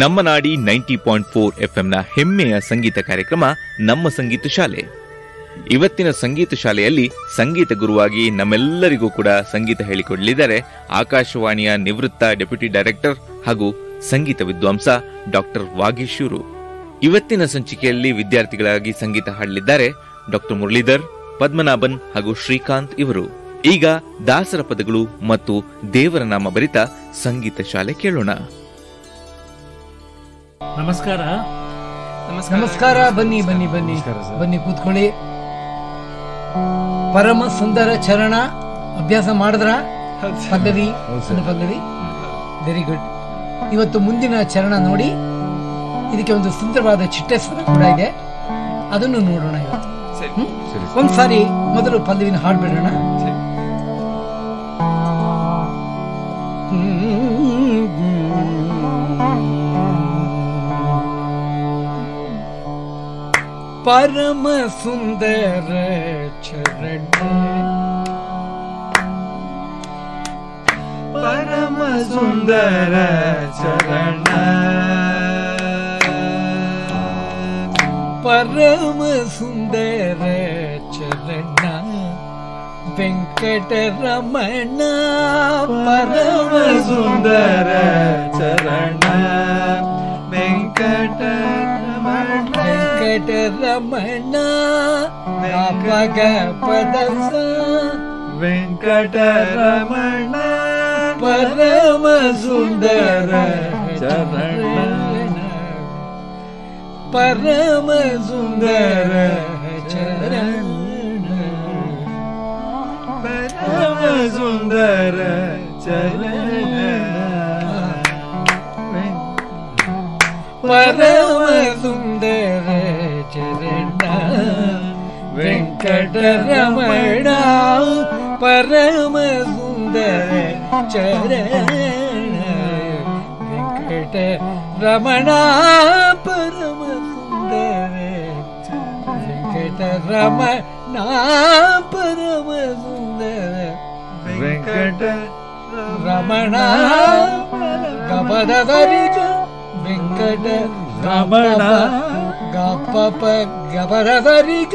ನಮ್ಮ ನಾಡಿ ninety point four ಎಫ್ಎಂನ ಹೆಮ್ಮೆಯ ಸಂಗೀತ ಕಾರ್ಯಕ್ರಮ, ನಮ್ಮ ಸಂಗೀತ ಶಾಲೆ. ಇವತ್ತಿನ ಸಂಗೀತ ಶಾಲೆಯಲ್ಲಿ ಸಂಗೀತ ಗುರುವಾಗಿ ನಮ್ಮೆಲ್ಲರಿಗೂ ಕೂಡ ಸಂಗೀತ ಹೇಳಿಕೊಡಲಿದ್ದಾರೆ ಆಕಾಶವಾಣಿಯ ನಿವೃತ್ತ ಡೆಪ್ಯೂಟಿ ಡೈರೆಕ್ಟರ್ ಹಾಗೂ ಸಂಗೀತ ವಿದ್ವಾಂಸ ಡಾಕ್ಟರ್ ವಾಗೀಶೂರು ಇವತ್ತಿನ ಸಂಚಿಕೆಯಲ್ಲಿ ವಿದ್ಯಾರ್ಥಿಗಳಾಗಿ ಸಂಗೀತ ಹಾಡಲಿದ್ದಾರೆ ಡಾಕ್ಟರ್ ಮುರಳೀಧರ್, ಪದ್ಮನಾಭನ್ ಹಾಗೂ ಶ್ರೀಕಾಂತ್ ಇವರು. ಈಗ ದಾಸರ ಪದಗಳು ಮತ್ತು ದೇವರ ನಾಮ ಬರಿತ ಸಂಗೀತ ಶಾಲೆ ಕೇಳೋಣ. ನಮಸ್ಕಾರ. ನಮಸ್ಕಾರ. ಬನ್ನಿ ಬನ್ನಿ ಬನ್ನಿ. ಬನ್ನಿ ಕೂತ್ಕೊಳ್ಳಿ. ಪರಮ ಸುಂದರ ಚರಣ ಅಭ್ಯಾಸ ಮಾಡಿದ್ರ? ಪಲ್ಲವಿ ಪಲ್ಲವಿ ವೆರಿ ಗುಡ್ ಇವತ್ತು ಮುಂದಿನ ಚರಣ ನೋಡಿ. ಇದಕ್ಕೆ ಒಂದು ಸುಂದರವಾದ ಚಿಟ್ಟೆ ಕೂಡ ಇದೆ. ಅದನ್ನು ನೋಡೋಣ ಇವತ್ತು? ಒಂದ್ಸಾರಿ ಮೊದಲು ಪಲ್ಲವಿನ ಹಾಡ್ಬಿಡೋಣ. परम सुन्दर चरण। परम सुन्दर चरणा चरणा। वेङ्कट रमणा परम सुन्दर चरण। वेङ्कट వెంకటరమణ వ్యాపక పదస వెంకటరమణ పరమ సుందర చరణ పరమ సుందర చరణ పరమ సుందర చరణ పరమ வெங்கடரமண பரமசுந்தர சரண வெங்கட ரமணா பரமசுந்தர வெங்கட ரமணா பரமசுந்தர வெங்கட ரமணா கபதரிஜ வெங்கட ரமணா கபப கபரதரிக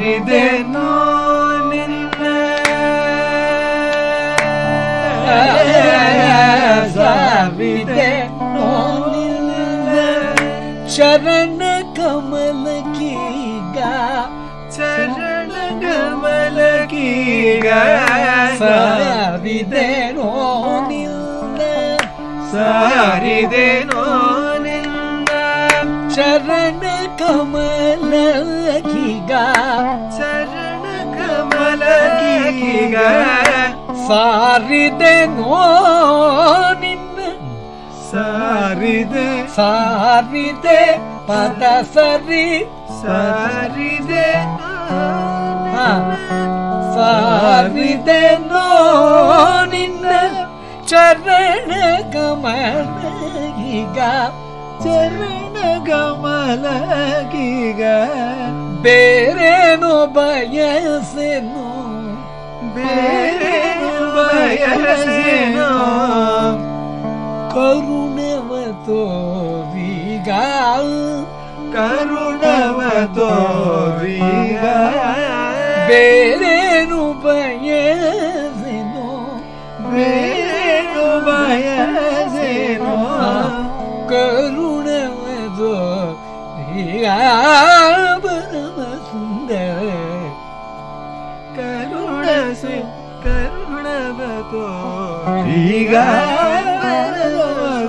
ಸಾರಿದೆನೋ ನಿನ್ನ ಸಾವಿದೆನೋ ನಿನ್ನ ಚರಣ ಕಮಲಕೀಗ ಚರಣ ಕಮಲಕೀಗ ಸಾವಿದೆನೋ ನಿನ್ನ ಸಾರಿದೆನೋ ನಿನ್ನ ಚರಣ ಕಮಲಕೀಗ ಚರಣ ಕಮಲಕೀಗ ಸಾರಿದೆನೋ ನಿನ್ನ ಸಾರಿದೆ ಸಾರಿದೆ ಪದ ಸರಿ ಸಾರಿದೆ ಹಾ. ಸಾರಿದೆನೋ ನಿನ್ನ ಚರಣ ಕಮಲ ಈಗ ಚರಣ ಕಮಲಕೀಗ ಬೇರೇನೋ Vereno bayaseno Vereno bayaseno Karunavato vigal. Karunavato vigal. Vereno bayaseno Vereno bayaseno Karunavato vigal.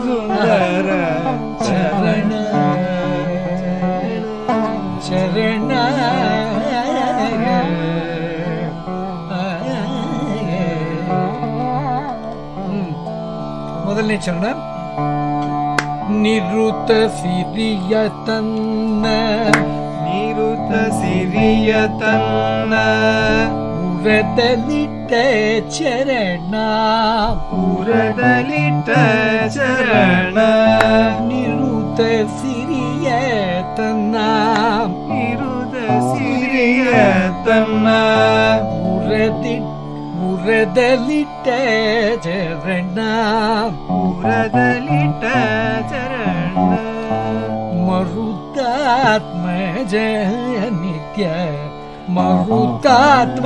சுந்தர சரண சரண முதல்ல சரணம் நிருத்த சிறிய தன்ன நிருத்த சிறிய தன்ன உரதலி ಚರಣ ಪುರದಲಿಟ್ಟ ಚರಣ ನಿರುತ ಸಿರಿಯ ತನ್ನ ನಿರುತ ಸಿರಿಯ ತನ್ನ ಉರದಿ ಉರದಲಿಟ್ಟ ಚರಣ ಪುರದಲಿಟ್ಟ ಚರಣ ಮರುತಾತ್ಮ ಜಯ ನಿತ್ಯ ಮರುತಾತ್ಮ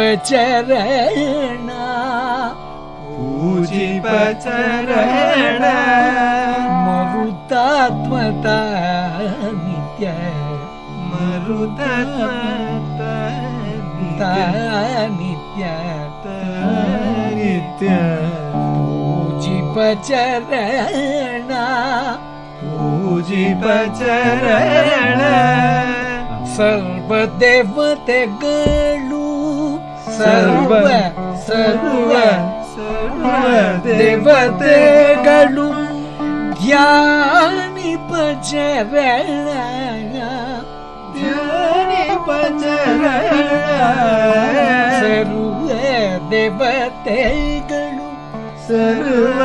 पूजिपचरण पूजिपचरण मरुतात्मता नित्य ತಾನಿತ್ಯ ನಿತ್ಯ ಪೂಜಿಪ ಚರಣ ಪೂಜಿಪ ಚರಣ ಸರ್ವ ದೇವತೆಗಳು ಸರ್ವ ಸರ್ವ ಸರ್ವ ದೇವತೆಗಳು ಧ್ಯಾನಿಪ ಚರಣ ಸರ್ವ ದೇವತೆಗಳು ಸರ್ವ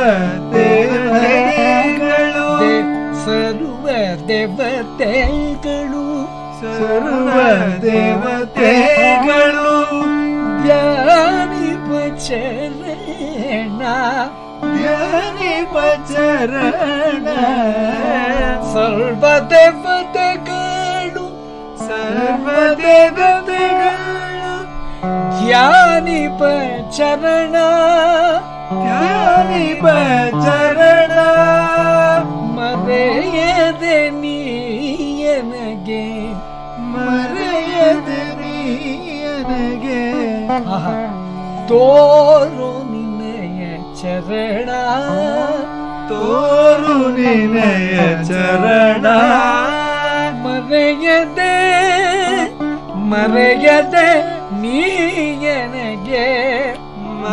ದೇವತೆಗಳು ದೇ- ಸರ್ವ ದೇವತೆಗಳು ಸರ್ವ ದೇವತೆಗಳು ಧ್ಯಾನಿಪ ಚರಣ ಧ್ಯಾನಿಪ ಚರಣ ಸರ್ವ ದೇವತೆಗಳು ಸರ್ವ ದೇವತೆಗಳು ಧ್ಯಾನಿಪ ಚರಣ ಧ್ಯಾನಿಪ ಚರಣ ಮರೆಯದೆ ನೀಯನಗೆ ಮರೆಯದೆ ನೀಯನಗೆ ಆಹಾ. ತೋರು ನಿನ್ನಯ ಚರಣ ತೋರು ನಿನಯ ಚರಣ ಮರೆಯದೆ ಮರೆಯದೆ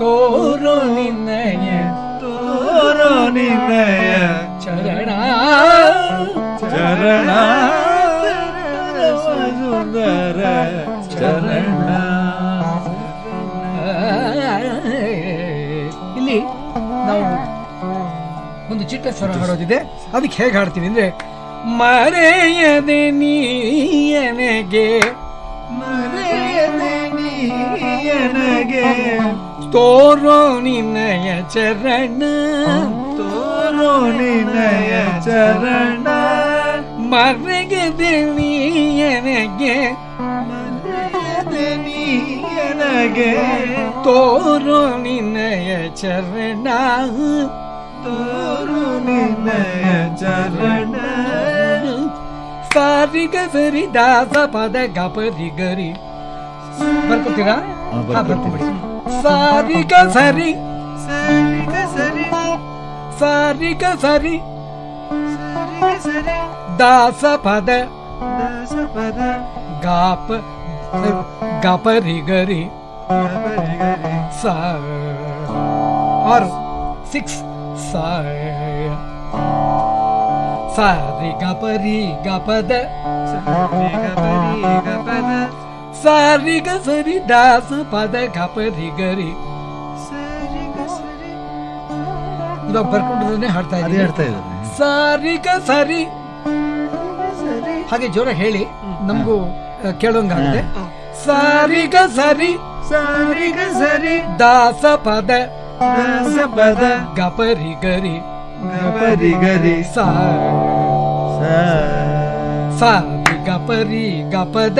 ತೋರೋ ನಿನ್ನಯ ತೋರೋ ನಿನ್ನಯ. ಚರಣ ಚರಣ ಸುಂದರ ಚರಣ. ಇಲ್ಲಿ ನಾವು ಒಂದು ಚಿಟ್ಟ ಸ್ವರ ಹಾಡೋದಿದೆ. ಅದಕ್ಕೆ ಹೇಗೆ ಹಾಡ್ತೀನಿ ಅಂದ್ರೆ, ಮರೆಯದೆ ನೀಯನಗೆ ಮರೆಯದೆ ನೀಯನಗೆ. ತೋರೋ ನಿನ್ನಯ ಚರಣ ತೋರೋ ನಿನಯ ಚರಣ ಮರೆಯದೆ ನೀಯನಗೆ ಮರೆಯದೆ ನೀಯನಗೆ ತೋರೋ ನಿನ್ನಯ ಚರಣ ತೋರು ನಿನಯ ಚರಣ ಸಾರಿಗ ಸರಿ ದಾಸ ಪದ ಗಪರಿ ಗರಿ ಬರ್ಕೊತೀರಾ ಹಾ, सारी का सारी। सारी का सारी। दास पद। दास पद गाप। गापरी गरी। गापरी गरी सा और सिक्स। सा सारी गापरी गापद सारी गापरी गापद ಸರಿ ದಾಸ ಪದ ಗಪರಿ ಗರಿ ಸರಿಗ ಸರಿ ಇವಾಗ ಬರ್ಕೊಂಡ್ರೆ ಹಾಡ್ತಾ ಅದೇ ಇದ್ದೀನಿ ಹೇಳ್ತಾ ಇದ್ದಾರೆ ಸಾರಿ ಗ ಸರಿ ಸರಿ ಹಾಗೆ ಜೋರ ಹೇಳಿ ನಮಗೂ ಕೇಳೋಂಗಾಗುತ್ತೆ ಸಾರಿ ಗ ಸರಿ ಸರಿ ಗ ಸರಿ ದಾಸ ಪದ ದಾಸ ಪದ ಗಪರಿ ಗರಿ ಗಪರಿ ಗರಿ ಸಾ ಸ ಸಾರಿ ಗಪರಿ ಗಪದ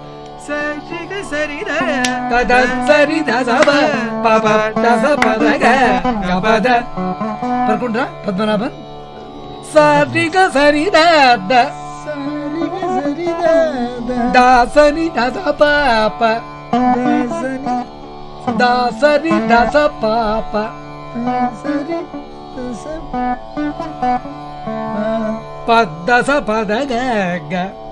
పడుకుంటా పద్మనాభన్ సరిగ సరి దాసని దస పాప దాసని దస పాప పద్దస పద గ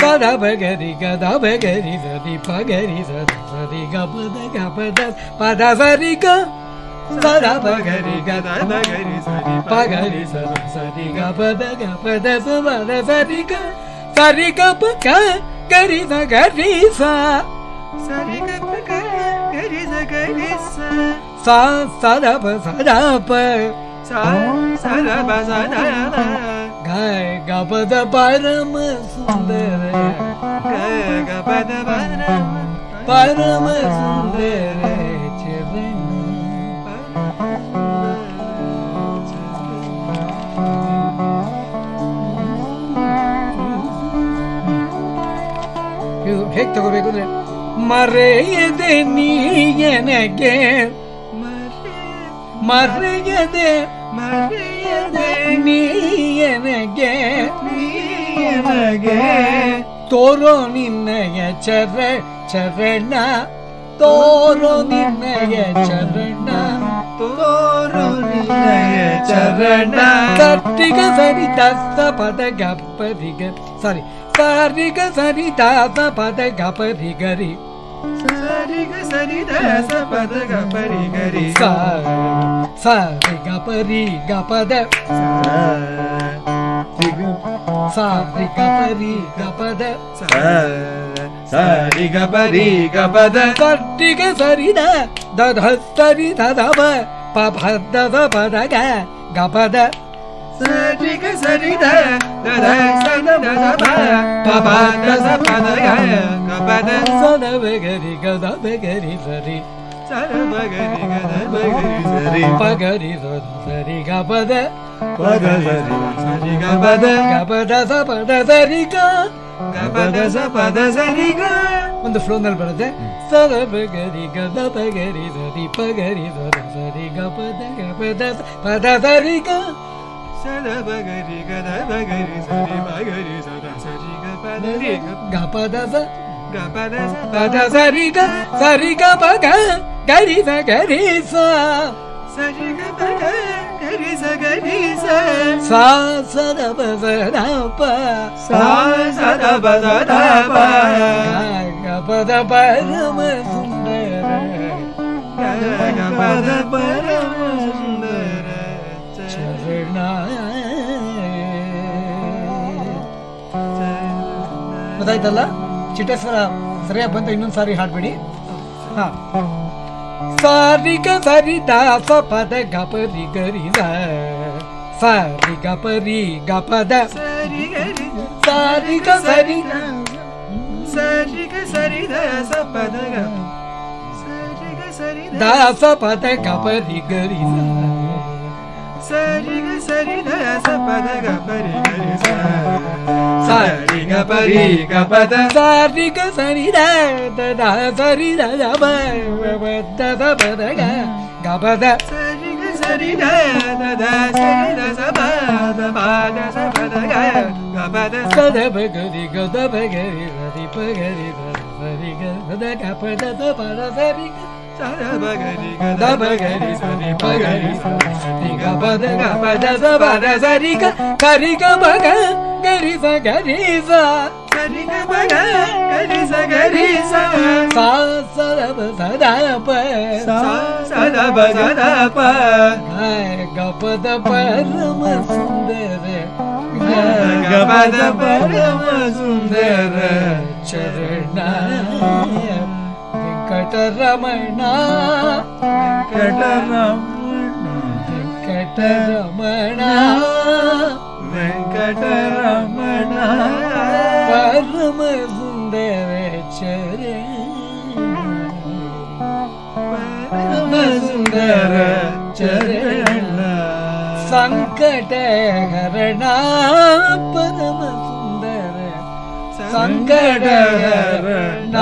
ಪಾಪ ದಾಸರಿ ದಾಸರಿ ದಸ ಪಾಪ ದಾಸರಿ ದಸ ಪದ್ದಸ ಪದ ಗ ಗ ಪದಸ ಪದ ಗಪದ ಗಪದ ಹ್ಮ್ ಸದ ಪಗರಿ ಗದ ಪಗರಿ ಸರಿ ಸದ ಬಗರಿ ಗ ದ ಬಗರಿ ಸರಿ ಪಗರಿ ಸದ ಸ ಬಗರಿ ಸದ ಸ ರಿ ಗ ಪದ ಗ ಪದ ಸ ಪದ ಸರಿ ಗ ರಿ ಗ ಪದ ಗ ಪದ ಸ ಪದ ಸರಿ ಗ ಹಾ ಸದ ಪಗರಿ ಗದ ಪಗರಿ ಸರಿ ಪಗರಿ ಸದ ಸರಿ ಗ ಪದ ಗ ಪದ ಪದ ಸರಿ ಗ ಸದ ಪಗರಿ ಗದ ಬಗರಿ ಸರಿ ಪಗರಿ ಸದ ಸರಿ ಗ ಪದ ಗ ಪದ ಸ ಪದ ಸರಿ ಗ ಸರಿ ಗ ಪ ಗ ಗರಿ ಸ ಗರಿ ಸ ಸರಿ ಗ ಪ ಗ ಗರಿ ಸ ಗರಿ ಸ ಸ ಸದ ಪ ಸದ ಪ ಸ ಸದ ಬ ಸದ ದ ಗಾಯ ಗ ಪದ ಪರಮ ಸುಂದರ ಗ ಗ ಪದ ಪದ ಪರಮ ಸುಂದರ ಚರಣ ಇದು ಹೇಗೆ ತಗೋಬೇಕು ಅಂದ್ರೆ ಮರೆಯದೆ ನೀಯನಗೆ ಮರೆಯದೆ ಮರೆಯದೆ ನೀಯನಗೆ ನೀಯನಗೆ ತೋರೋ ನಿನ್ನಯ ಚರ ಚರಣ ತೋರೋ ನಿನ್ನಯ ಚರಣ ತೋರು ನಿನ್ನಯ ಚರಣ ಸರಿಗ ಸರಿ ದಾಸ ಪದ ಗಪರಿಗ ಸಾರಿ ಸಾರಿಗ ಸರಿ ದಾಸ ಪದ ಗಪರಿಗರಿ रि ग सरि ध स प द ग प रि ग रि सा सा रि ग प सारी ग प द सा रि ग प रि ग प द सा रि ग प रि ग प द सा रि ग सरि ध द ध सरि ध ध प प भ द प द ग ग प द ಬಗರಿ ಗ ದ ಬಗರಿ ಸರಿ ಪಗರಿ ಸದ ಸರಿ ಗಪದ ಪದ ಸರಿ ಸರಿ ಗ ಪದ ಗಪದ ಸ ಪದ ಸರಿ ಗ ಗ ಪದ ಸ ಪದ ಸರಿ ಗ ಒಂದು ಫ್ಲೋನಲ್ಲಿ ಬರುತ್ತೆ ಸದ ಬಗರಿ ಗದ ಬಗರಿ ಸರಿ ಪಗರಿ ಸದ ಸರಿ ಗಪದ ಗಪದ ಸ ಪದ ಸರಿ ಗ ಸದ ಬಗರಿ ಗ ದ ಬಗರಿ ಸರಿ ಬಗರಿ ಸದ ಸರಿ ಗ సరి గ సరి గ పగ గరి స గరి స సరి గ పగ గరి స గరి స సా స ద బ స ద ప సా స ద బ స ద ప గ ప ద పరమ సుందర గ గ ప ద ಗೊತ್ತಾಯ್ತಲ್ಲ ಚಿಟ್ಟೇಶ್ವರ ಸರಿಯಾಗಿ ಬಂತ ಇನ್ನೊಂದು ಸಾರಿ ಹಾಡ್ಬೇಡಿ ಹಾ ಸಾರಿ ಗ ಸರಿ ದಾಸ ಪದ ಗಪರಿ ಗರಿ ಸ ಸಾರಿ ಗಪರಿ ಗಪದ ಸರಿ ಗರಿ ಸಾರಿ ಗ ಸರಿ ಸರಿ ಗ ಸರಿ ದ ಸ ಪದ ಗ ಸರಿ ಗ ಸರಿ ದ ದಾಸ ಪದ ಗಪರಿ ಗರಿ Sarika Sarida Sapada da sa pa da ga pa ga ri sa sa ga pa ri ga da sa da da da sa da da ba da da ba da ga ga ba da sa da da da da ba da ba da sa ga ga ba da sa da ba ga ri ga da pa ga da da pa da da ba da sa కరి గరి గరి గరి గరి గరి సరబ సరప సరబ సరప గపద పరమ సుందర గపద పరమ సుందర చరణ വെങ്കടരമണ വെങ്കടരമണ വെങ്കടരമണ. വെങ്കടരമണ പരമസുന്ദരേശ്വര പരമസുന്ദര ചരണ സങ്കടഹരണ പരമസുന്ദര സങ്കടഹരണ.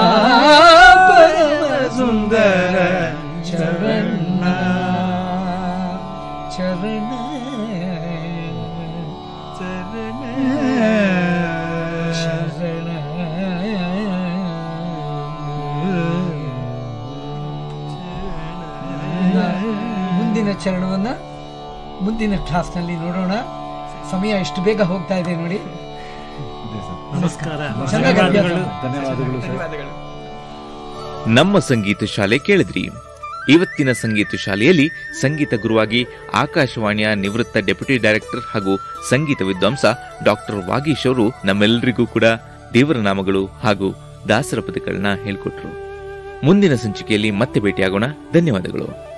ಮುಂದಿನ ಚರಣವನ್ನ ಮುಂದಿನ ಕ್ಲಾಸ್ನಲ್ಲಿ ನೋಡೋಣ. ಸಮಯ ಎಷ್ಟು ಬೇಗ ಹೋಗ್ತಾ ಇದೆ ನೋಡಿ. ನಮಸ್ಕಾರ. ಧನ್ಯವಾದಗಳು. ಧನ್ಯವಾದಗಳು ನಮ್ಮ ಸಂಗೀತ ಶಾಲೆ ಕೇಳಿದ್ರಿ. ಇವತ್ತಿನ ಸಂಗೀತ ಶಾಲೆಯಲ್ಲಿ ಸಂಗೀತ ಗುರುವಾಗಿ ಆಕಾಶವಾಣಿಯ ನಿವೃತ್ತ ಡೆಪ್ಯೂಟಿ ಡೈರೆಕ್ಟರ್ ಹಾಗೂ ಸಂಗೀತ ವಿದ್ವಾಂಸ ಡಾಕ್ಟರ್ ವಾಗೀಶ್ ಅವರು ನಮ್ಮೆಲ್ಲರಿಗೂ ಕೂಡ ದೇವರ ನಾಮಗಳು ಹಾಗೂ ದಾಸರ ಪದಗಳನ್ನ ಹೇಳ್ಕೊಟ್ರು. ಮುಂದಿನ ಸಂಚಿಕೆಯಲ್ಲಿ ಮತ್ತೆ ಭೇಟಿಯಾಗೋಣ. ಧನ್ಯವಾದಗಳು.